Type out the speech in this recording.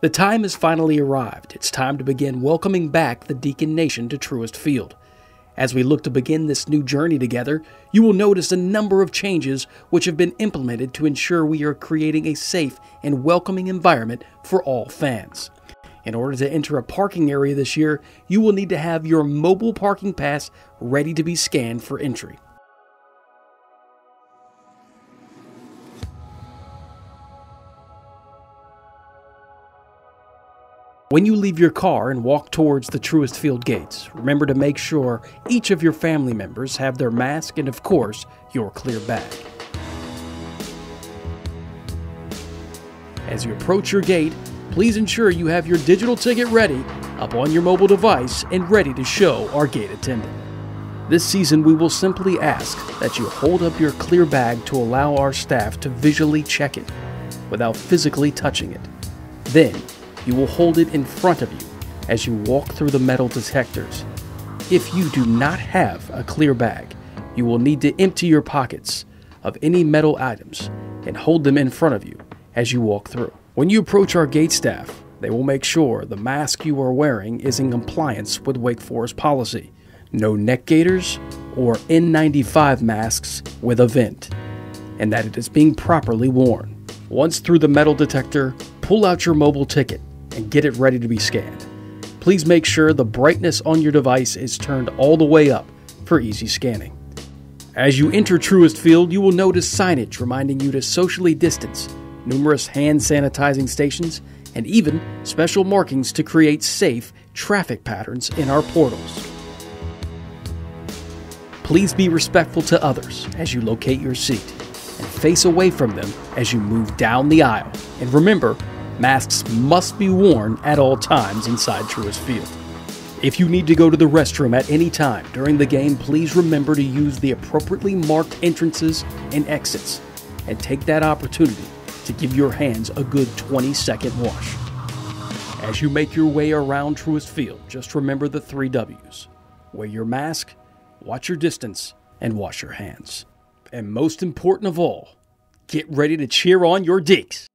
The time has finally arrived. It's time to begin welcoming back the Deacon Nation to Truist Field. As we look to begin this new journey together, you will notice a number of changes which have been implemented to ensure we are creating a safe and welcoming environment for all fans. In order to enter a parking area this year, you will need to have your mobile parking pass ready to be scanned for entry. When you leave your car and walk towards the Truist Field gates, remember to make sure each of your family members have their mask and, of course, your clear bag. As you approach your gate, please ensure you have your digital ticket ready up on your mobile device and ready to show our gate attendant. This season, we will simply ask that you hold up your clear bag to allow our staff to visually check it without physically touching it. Then, you will hold it in front of you as you walk through the metal detectors. If you do not have a clear bag, you will need to empty your pockets of any metal items and hold them in front of you as you walk through. When you approach our gate staff, they will make sure the mask you are wearing is in compliance with Wake Forest policy. No neck gaiters or N95 masks with a vent, and that it is being properly worn. Once through the metal detector, pull out your mobile ticket and get it ready to be scanned. Please make sure the brightness on your device is turned all the way up for easy scanning. As you enter Truist Field, you will notice signage reminding you to socially distance, numerous hand sanitizing stations, and even special markings to create safe traffic patterns in our portals. Please be respectful to others as you locate your seat and face away from them as you move down the aisle. And remember, Masks must be worn at all times inside Truist Field. If you need to go to the restroom at any time during the game, please remember to use the appropriately marked entrances and exits and take that opportunity to give your hands a good 20 second wash. As you make your way around Truist Field, just remember the three W's wear your mask, watch your distance, and wash your hands. And most important of all, get ready to cheer on your Deacs.